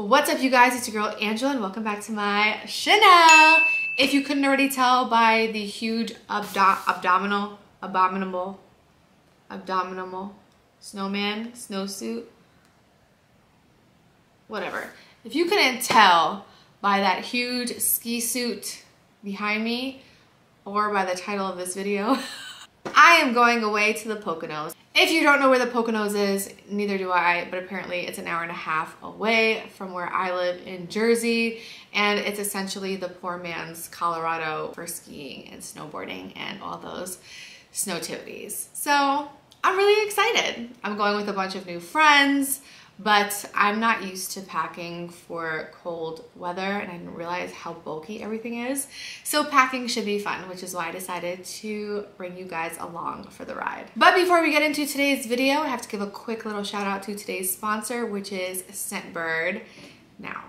What's up you guys, it's your girl Angela and welcome back to my Chanel. If you couldn't already tell by the huge abdo abdominal, abominable, abdominal snowman, snowsuit, whatever. If you couldn't tell by that huge ski suit behind me or by the title of this video, I am going away to the Poconos. If you don't know where the Poconos is, neither do I, but apparently it's an hour and a half away from where I live in Jersey, and it's essentially the poor man's Colorado for skiing and snowboarding and all those snow activities. So I'm really excited. I'm going with a bunch of new friends but I'm not used to packing for cold weather and I didn't realize how bulky everything is. So packing should be fun, which is why I decided to bring you guys along for the ride. But before we get into today's video, I have to give a quick little shout out to today's sponsor, which is Scentbird. Now,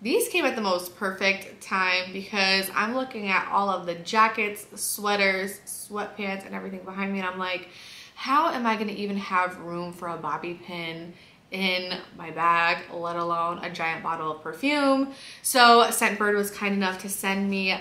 these came at the most perfect time because I'm looking at all of the jackets, sweaters, sweatpants, and everything behind me and I'm like, how am I gonna even have room for a bobby pin in my bag, let alone a giant bottle of perfume. So Scentbird was kind enough to send me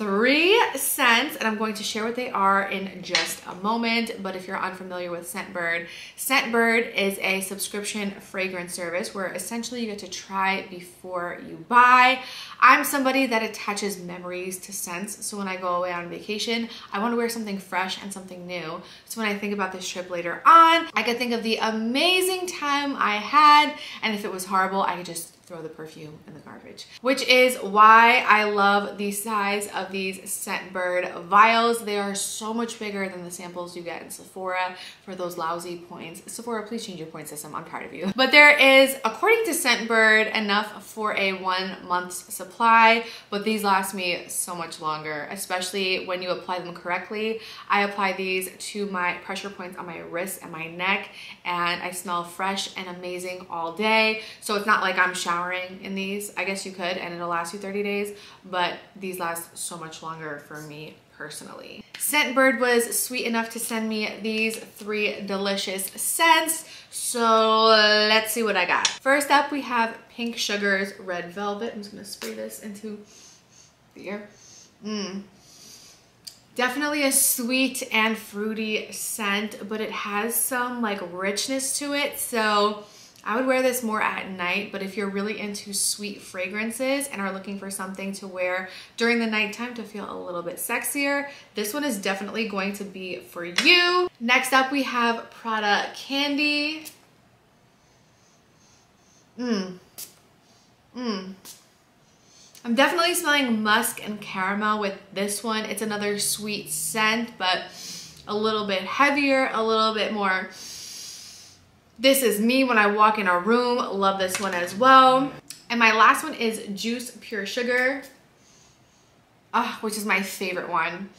three scents and I'm going to share what they are in just a moment. But if you're unfamiliar with Scentbird, Scentbird is a subscription fragrance service where essentially you get to try before you buy. I'm somebody that attaches memories to scents. So when I go away on vacation, I want to wear something fresh and something new. So when I think about this trip later on, I could think of the amazing time I had. And if it was horrible, I could just throw the perfume in the garbage. Which is why I love the size of these Scentbird vials. They are so much bigger than the samples you get in Sephora for those lousy points. Sephora, please change your point system. I'm tired of you. But there is, according to Scentbird, enough for a one month's supply, but these last me so much longer, especially when you apply them correctly. I apply these to my pressure points on my wrist and my neck, and I smell fresh and amazing all day. So it's not like I'm showering showering in these. I guess you could and it'll last you 30 days, but these last so much longer for me personally. Scentbird was sweet enough to send me these three delicious scents. So let's see what I got. First up, we have Pink Sugar's Red Velvet. I'm just gonna spray this into the air. Mmm. Definitely a sweet and fruity scent, but it has some like richness to it. So I would wear this more at night, but if you're really into sweet fragrances and are looking for something to wear during the nighttime to feel a little bit sexier, this one is definitely going to be for you. Next up, we have Prada Candy. Mmm. Mmm. I'm definitely smelling musk and caramel with this one. It's another sweet scent, but a little bit heavier, a little bit more this is me when I walk in a room. Love this one as well. And my last one is Juice Pure Sugar, uh, which is my favorite one.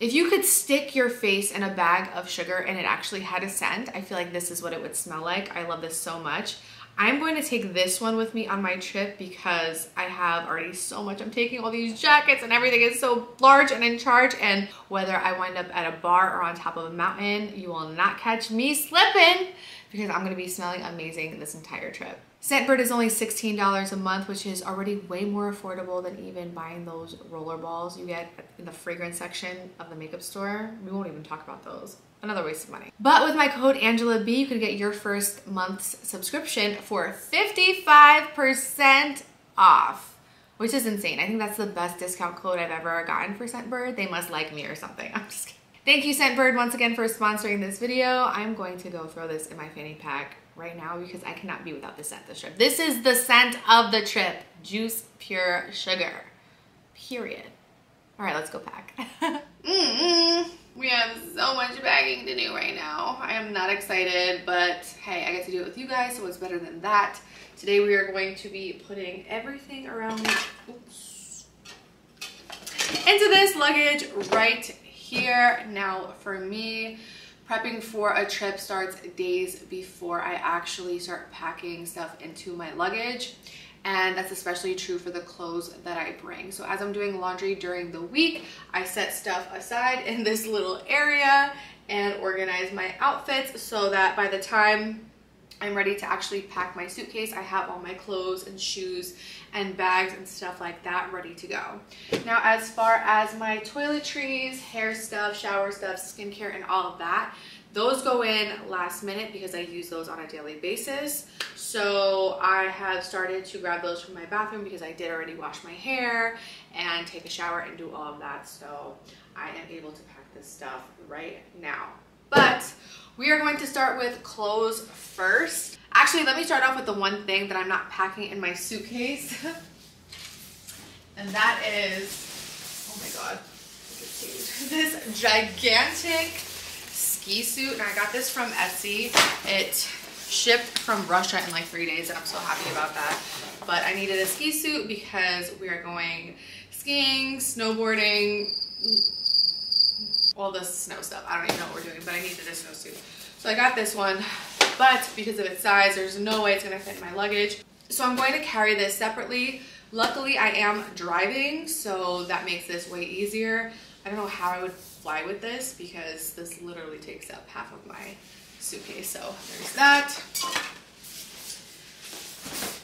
If you could stick your face in a bag of sugar and it actually had a scent, I feel like this is what it would smell like. I love this so much. I'm going to take this one with me on my trip because I have already so much. I'm taking all these jackets and everything is so large and in charge. And whether I wind up at a bar or on top of a mountain, you will not catch me slipping because I'm gonna be smelling amazing this entire trip. Scentbird is only $16 a month, which is already way more affordable than even buying those roller balls you get in the fragrance section of the makeup store. We won't even talk about those another waste of money. But with my code Angela B, you can get your first month's subscription for 55% off, which is insane. I think that's the best discount code I've ever gotten for Scentbird. They must like me or something. I'm just kidding. Thank you Scentbird once again for sponsoring this video. I'm going to go throw this in my fanny pack right now because I cannot be without the scent this trip. This is the scent of the trip. Juice Pure Sugar. Period. All right, let's go pack. mm -mm. We have so much bagging to do right now. I am not excited, but hey, I get to do it with you guys, so what's better than that? Today we are going to be putting everything around oops, into this luggage right here. Now for me, prepping for a trip starts days before I actually start packing stuff into my luggage and that's especially true for the clothes that I bring. So as I'm doing laundry during the week, I set stuff aside in this little area and organize my outfits so that by the time I'm ready to actually pack my suitcase. I have all my clothes and shoes and bags and stuff like that ready to go. Now, as far as my toiletries, hair stuff, shower stuff, skincare, and all of that, those go in last minute because I use those on a daily basis. So I have started to grab those from my bathroom because I did already wash my hair and take a shower and do all of that. So I am able to pack this stuff right now. But we are going to start with clothes first. Actually, let me start off with the one thing that I'm not packing in my suitcase. and that is, oh my God, this gigantic ski suit and I got this from Etsy. It shipped from Russia in like three days and I'm so happy about that. But I needed a ski suit because we are going skiing, snowboarding, all the snow stuff. I don't even know what we're doing, but I needed a snowsuit. So I got this one, but because of its size, there's no way it's gonna fit in my luggage. So I'm going to carry this separately. Luckily, I am driving, so that makes this way easier. I don't know how I would fly with this because this literally takes up half of my suitcase. So there's that.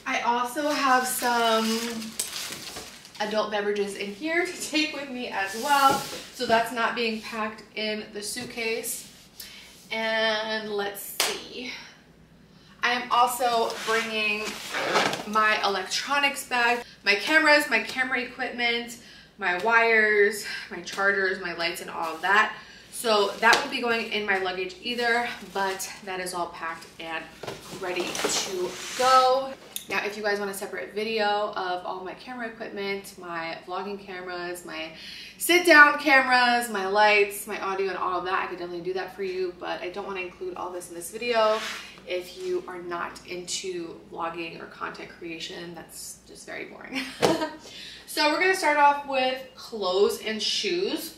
I also have some adult beverages in here to take with me as well. So that's not being packed in the suitcase. And let's see. I am also bringing my electronics bag, my cameras, my camera equipment, my wires, my chargers, my lights, and all of that. So that will be going in my luggage either, but that is all packed and ready to go. Now, if you guys want a separate video of all my camera equipment, my vlogging cameras, my sit down cameras, my lights, my audio, and all of that, I could definitely do that for you, but I don't want to include all this in this video if you are not into vlogging or content creation. That's just very boring. So we're gonna start off with clothes and shoes.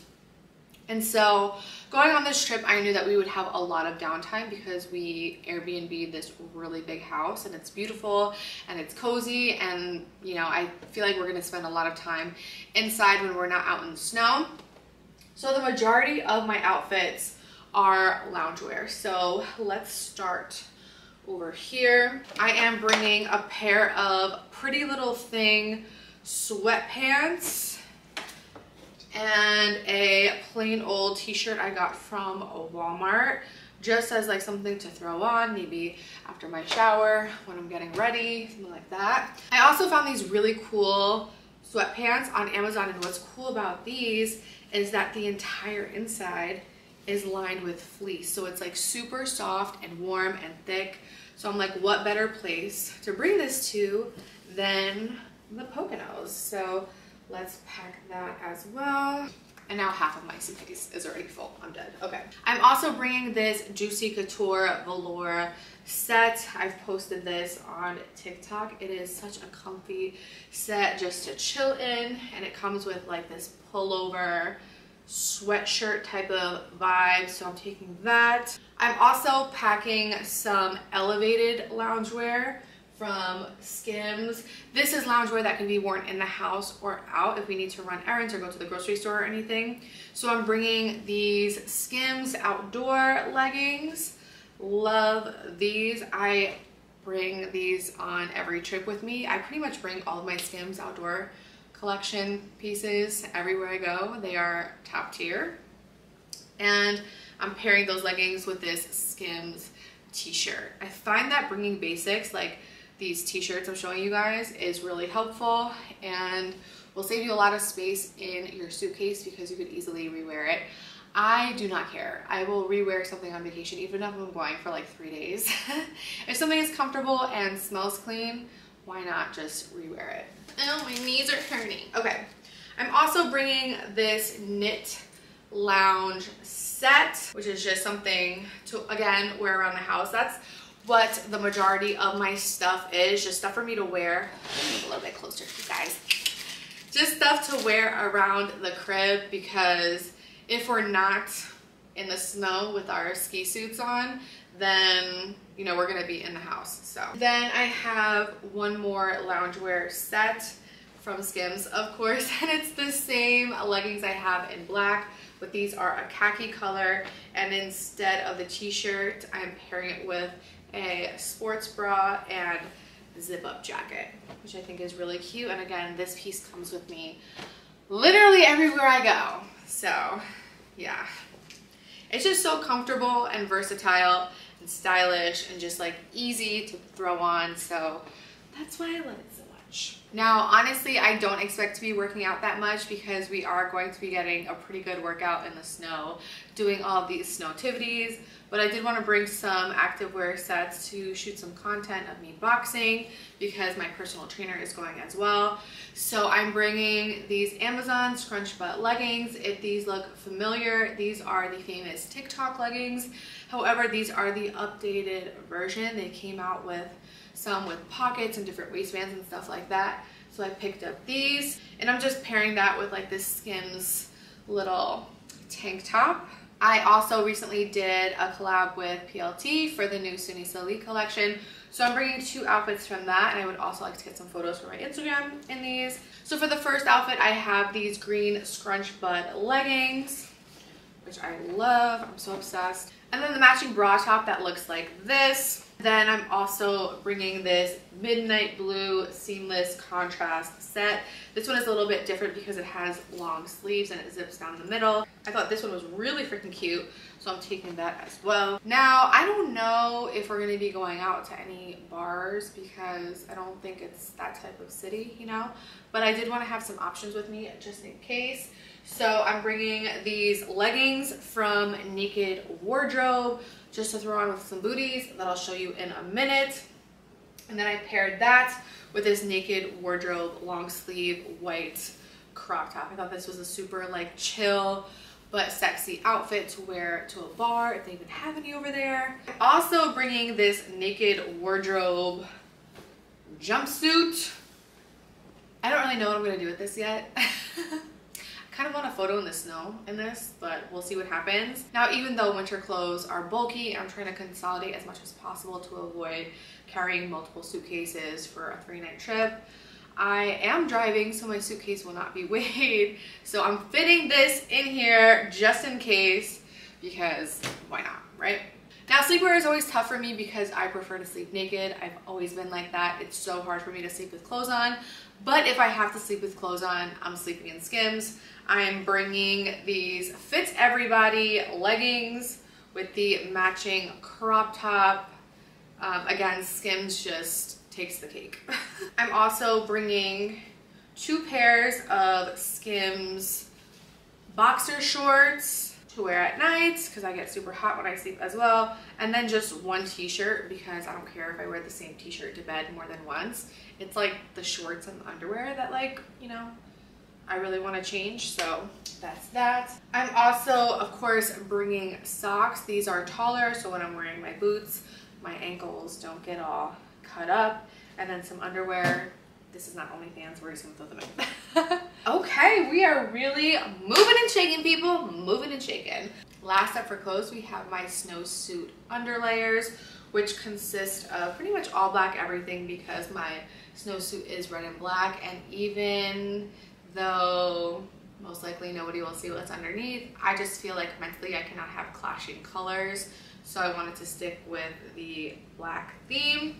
And so going on this trip, I knew that we would have a lot of downtime because we Airbnb this really big house and it's beautiful and it's cozy. And you know, I feel like we're gonna spend a lot of time inside when we're not out in the snow. So the majority of my outfits are loungewear. So let's start over here. I am bringing a pair of Pretty Little Thing sweatpants and a plain old t-shirt I got from Walmart just as like something to throw on maybe after my shower when I'm getting ready something like that I also found these really cool sweatpants on Amazon and what's cool about these is that the entire inside is lined with fleece so it's like super soft and warm and thick so I'm like what better place to bring this to than the Poconos. So let's pack that as well. And now half of my suitcase is already full. I'm dead. Okay. I'm also bringing this Juicy Couture velour set. I've posted this on TikTok. It is such a comfy set just to chill in. And it comes with like this pullover sweatshirt type of vibe. So I'm taking that. I'm also packing some elevated loungewear from Skims. This is loungewear that can be worn in the house or out if we need to run errands or go to the grocery store or anything. So I'm bringing these Skims outdoor leggings. Love these. I bring these on every trip with me. I pretty much bring all of my Skims outdoor collection pieces everywhere I go. They are top tier. And I'm pairing those leggings with this Skims t-shirt. I find that bringing basics like these t-shirts I'm showing you guys is really helpful and will save you a lot of space in your suitcase because you could easily rewear it. I do not care. I will rewear something on vacation even if I'm going for like three days. if something is comfortable and smells clean, why not just rewear it? Oh, my knees are hurting. Okay, I'm also bringing this knit lounge set, which is just something to, again, wear around the house. That's what the majority of my stuff is. Just stuff for me to wear. a little bit closer to you guys. Just stuff to wear around the crib because if we're not in the snow with our ski suits on, then you know we're gonna be in the house. So then I have one more loungewear set from Skims, of course, and it's the same leggings I have in black, but these are a khaki color, and instead of the t-shirt, I'm pairing it with a sports bra, and zip up jacket, which I think is really cute. And again, this piece comes with me literally everywhere I go. So yeah, it's just so comfortable and versatile and stylish and just like easy to throw on. So that's why I love it so much. Now, honestly, I don't expect to be working out that much because we are going to be getting a pretty good workout in the snow, doing all these snow activities, but I did want to bring some activewear sets to shoot some content of me boxing because my personal trainer is going as well. So I'm bringing these Amazon scrunch butt leggings. If these look familiar, these are the famous TikTok leggings. However, these are the updated version. They came out with some with pockets and different waistbands and stuff like that. So I picked up these and I'm just pairing that with like this Skims little tank top. I also recently did a collab with PLT for the new Suni Silly collection. So I'm bringing two outfits from that and I would also like to get some photos for my Instagram in these. So for the first outfit, I have these green scrunch butt leggings, which I love. I'm so obsessed. And then the matching bra top that looks like this. Then I'm also bringing this midnight blue seamless contrast set. This one is a little bit different because it has long sleeves and it zips down the middle. I thought this one was really freaking cute, so I'm taking that as well. Now, I don't know if we're gonna be going out to any bars because I don't think it's that type of city, you know? But I did wanna have some options with me just in case. So I'm bringing these leggings from Naked Wardrobe just to throw on with some booties that I'll show you in a minute. And then I paired that with this Naked Wardrobe long sleeve white crop top. I thought this was a super like chill but sexy outfit to wear to a bar if they even have any over there. Also bringing this Naked Wardrobe jumpsuit. I don't really know what I'm gonna do with this yet. kind of want a photo in the snow in this, but we'll see what happens. Now, even though winter clothes are bulky, I'm trying to consolidate as much as possible to avoid carrying multiple suitcases for a three night trip. I am driving, so my suitcase will not be weighed. So I'm fitting this in here just in case, because why not, right? Now sleepwear is always tough for me because I prefer to sleep naked. I've always been like that. It's so hard for me to sleep with clothes on. But if I have to sleep with clothes on, I'm sleeping in Skims. I'm bringing these Fits Everybody leggings with the matching crop top. Um, again, Skims just takes the cake. I'm also bringing two pairs of Skims boxer shorts to wear at night because I get super hot when I sleep as well. And then just one t-shirt because I don't care if I wear the same t-shirt to bed more than once. It's like the shorts and the underwear that like, you know, I really want to change. So that's that. I'm also, of course, bringing socks. These are taller, so when I'm wearing my boots, my ankles don't get all cut up. And then some underwear. This is not OnlyFans, we're just gonna throw them in. okay, we are really moving and shaking, people. Moving and shaking. Last up for clothes, we have my snowsuit underlayers, which consist of pretty much all black everything because my snowsuit is red and black. And even though most likely nobody will see what's underneath. I just feel like mentally I cannot have clashing colors. So I wanted to stick with the black theme.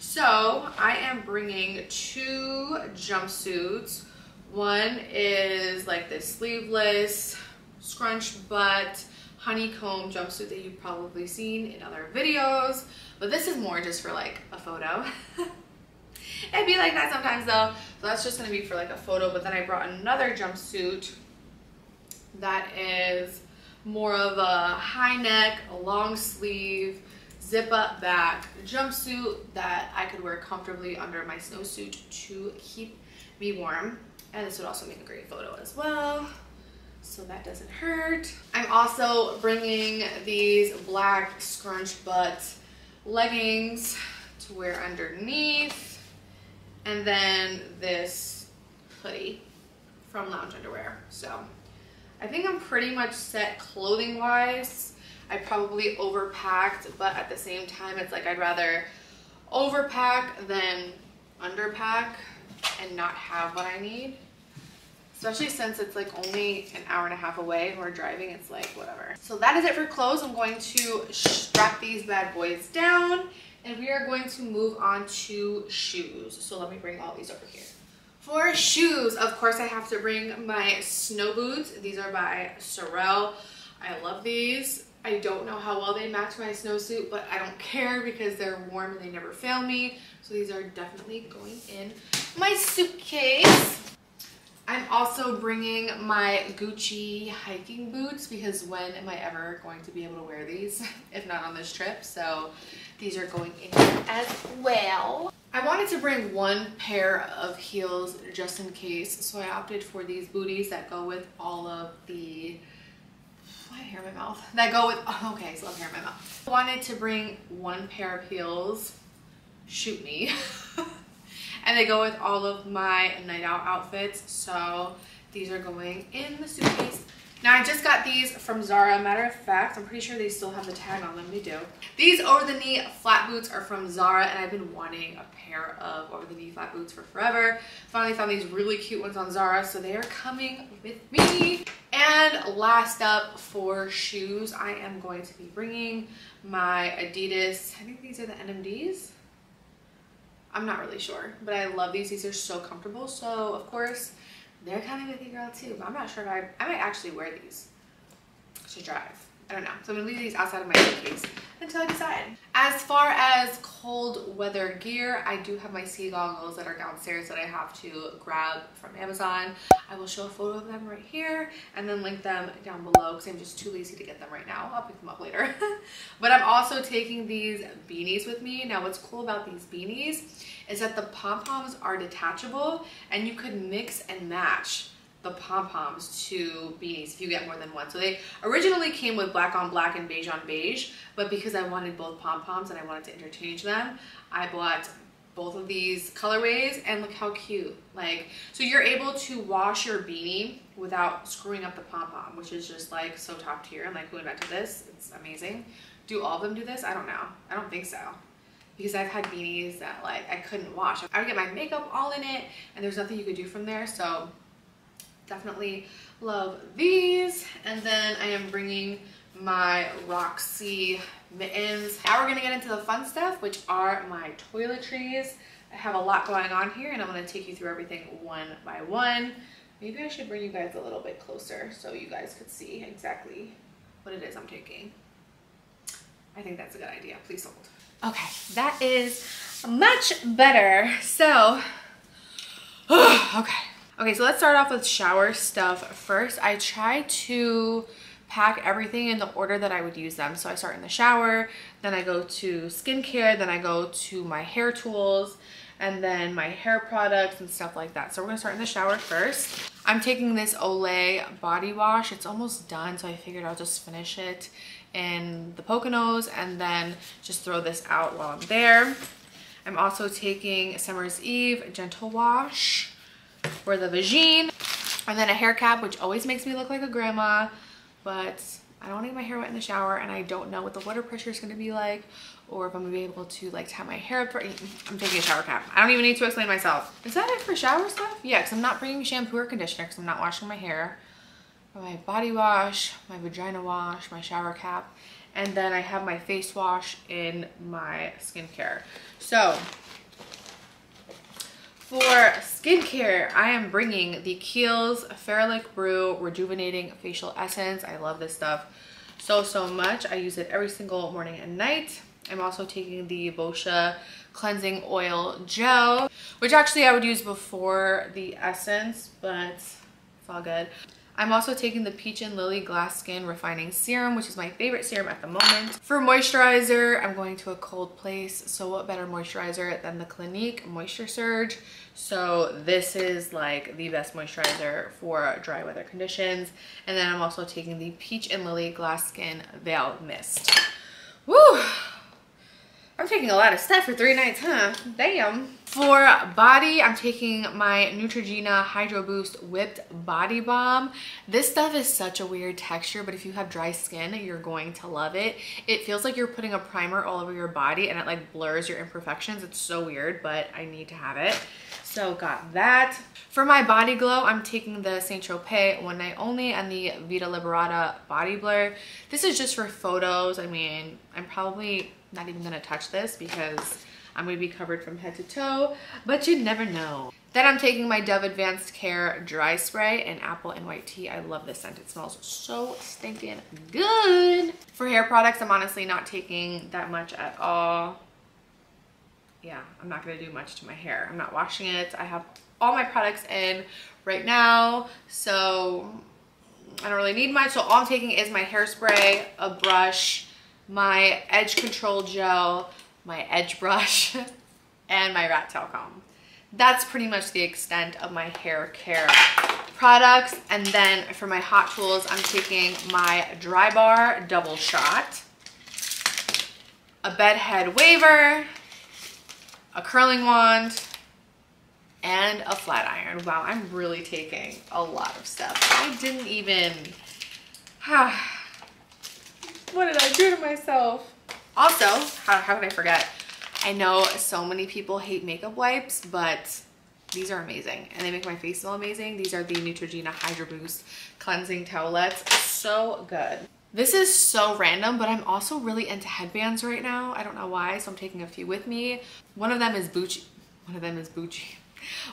So I am bringing two jumpsuits. One is like this sleeveless scrunch butt honeycomb jumpsuit that you've probably seen in other videos. But this is more just for like a photo. It'd be like that sometimes though. So that's just gonna be for like a photo. But then I brought another jumpsuit that is more of a high neck, a long sleeve, zip up back jumpsuit that I could wear comfortably under my snowsuit to keep me warm. And this would also make a great photo as well. So that doesn't hurt. I'm also bringing these black scrunch butt leggings to wear underneath and then this hoodie from Lounge Underwear. So I think I'm pretty much set clothing wise. I probably overpacked, but at the same time, it's like I'd rather overpack than underpack and not have what I need. especially since it's like only an hour and a half away and we're driving, it's like whatever. So that is it for clothes. I'm going to strap these bad boys down and we are going to move on to shoes. So let me bring all these over here. For shoes, of course, I have to bring my snow boots. These are by Sorel. I love these. I don't know how well they match my snowsuit, but I don't care because they're warm and they never fail me. So these are definitely going in my suitcase. I'm also bringing my Gucci hiking boots because when am I ever going to be able to wear these if not on this trip? So these are going in as well. I wanted to bring one pair of heels just in case. So I opted for these booties that go with all of the I have hair in my mouth. That go with, okay, so I have hair in my mouth. I wanted to bring one pair of heels, shoot me. and they go with all of my night out outfits. So these are going in the suitcase. Now I just got these from Zara. Matter of fact, I'm pretty sure they still have the tag on them. They do. These over the knee flat boots are from Zara and I've been wanting a pair of over the knee flat boots for forever. Finally found these really cute ones on Zara. So they are coming with me. And last up for shoes, I am going to be bringing my Adidas, I think these are the NMDs. I'm not really sure, but I love these. These are so comfortable. So of course, they're kind of with you girl too, but I'm not sure if I, I might actually wear these to drive. I don't know. So I'm gonna leave these outside of my suitcase until I decide. As far as cold weather gear, I do have my sea goggles that are downstairs that I have to grab from Amazon. I will show a photo of them right here and then link them down below because I'm just too lazy to get them right now. I'll pick them up later. but I'm also taking these beanies with me. Now what's cool about these beanies is that the pom-poms are detachable and you could mix and match the pom-poms to beanies if you get more than one. So they originally came with black on black and beige on beige, but because I wanted both pom-poms and I wanted to interchange them, I bought both of these colorways and look how cute. Like, so you're able to wash your beanie without screwing up the pom-pom, which is just like so top tier. And like who invented this, it's amazing. Do all of them do this? I don't know. I don't think so because I've had beanies that like I couldn't wash. I would get my makeup all in it and there's nothing you could do from there. So definitely love these. And then I am bringing my Roxy mittens. Now we're gonna get into the fun stuff, which are my toiletries. I have a lot going on here and I'm gonna take you through everything one by one. Maybe I should bring you guys a little bit closer so you guys could see exactly what it is I'm taking. I think that's a good idea. Please hold. Okay, that is much better. So, okay, Okay, so let's start off with shower stuff first. I try to pack everything in the order that I would use them. So I start in the shower, then I go to skincare, then I go to my hair tools, and then my hair products and stuff like that. So we're gonna start in the shower first. I'm taking this Olay body wash. It's almost done, so I figured I'll just finish it in the Poconos and then just throw this out while I'm there. I'm also taking Summer's Eve Gentle Wash for the vagine. And then a hair cap, which always makes me look like a grandma, but I don't need my hair wet in the shower and I don't know what the water pressure is gonna be like or if I'm gonna be able to like tie my hair up. I'm taking a shower cap. I don't even need to explain myself. Is that it for shower stuff? Yeah, because I'm not bringing shampoo or conditioner because I'm not washing my hair. My body wash, my vagina wash, my shower cap, and then I have my face wash in my skincare. So for skincare, I am bringing the Kiehl's Ferulic Brew Rejuvenating Facial Essence. I love this stuff so, so much. I use it every single morning and night. I'm also taking the Boscia Cleansing Oil Gel, which actually I would use before the essence, but it's all good. I'm also taking the Peach and Lily Glass Skin Refining Serum, which is my favorite serum at the moment. For moisturizer, I'm going to a cold place. So what better moisturizer than the Clinique Moisture Surge? So this is like the best moisturizer for dry weather conditions. And then I'm also taking the Peach and Lily Glass Skin Veil Mist. Woo! I'm taking a lot of stuff for three nights, huh? Damn. For body, I'm taking my Neutrogena Hydro Boost Whipped Body Balm. This stuff is such a weird texture, but if you have dry skin, you're going to love it. It feels like you're putting a primer all over your body and it like blurs your imperfections. It's so weird, but I need to have it. So got that. For my body glow, I'm taking the Saint Tropez One Night Only and the Vita Liberata Body Blur. This is just for photos. I mean, I'm probably not even gonna touch this because I'm gonna be covered from head to toe, but you never know. Then I'm taking my Dove Advanced Care Dry Spray in Apple and White Tea. I love this scent. It smells so stinking good. For hair products, I'm honestly not taking that much at all. Yeah, I'm not gonna do much to my hair. I'm not washing it. I have all my products in right now, so I don't really need much. So all I'm taking is my hairspray, a brush, my edge control gel, my edge brush, and my rat tail comb. That's pretty much the extent of my hair care products. And then for my hot tools, I'm taking my Drybar Double Shot, a bed head waver, a curling wand, and a flat iron. Wow, I'm really taking a lot of stuff. I didn't even, what did I do to myself? Also, how, how could I forget? I know so many people hate makeup wipes, but these are amazing and they make my face smell amazing. These are the Neutrogena Hydro Boost Cleansing Towelettes. So good. This is so random, but I'm also really into headbands right now. I don't know why, so I'm taking a few with me. One of them is Gucci. One of them is Gucci.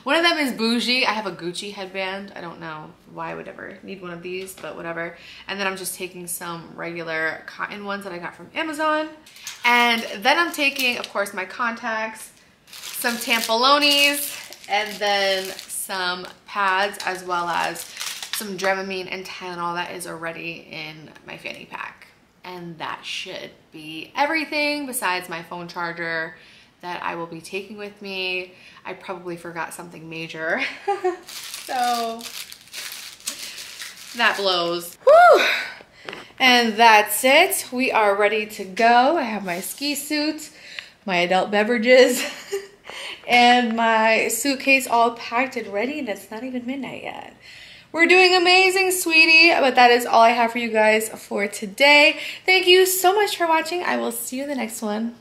One of them is bougie. I have a Gucci headband. I don't know why I would ever need one of these, but whatever. And then I'm just taking some regular cotton ones that I got from Amazon. And then I'm taking, of course, my contacts, some Tampalonis, and then some pads, as well as some Dramamine and Tylenol that is already in my fanny pack. And that should be everything besides my phone charger that I will be taking with me. I probably forgot something major. so that blows. Whew. And that's it. We are ready to go. I have my ski suit, my adult beverages, and my suitcase all packed and ready, and it's not even midnight yet. We're doing amazing, sweetie, but that is all I have for you guys for today. Thank you so much for watching. I will see you in the next one.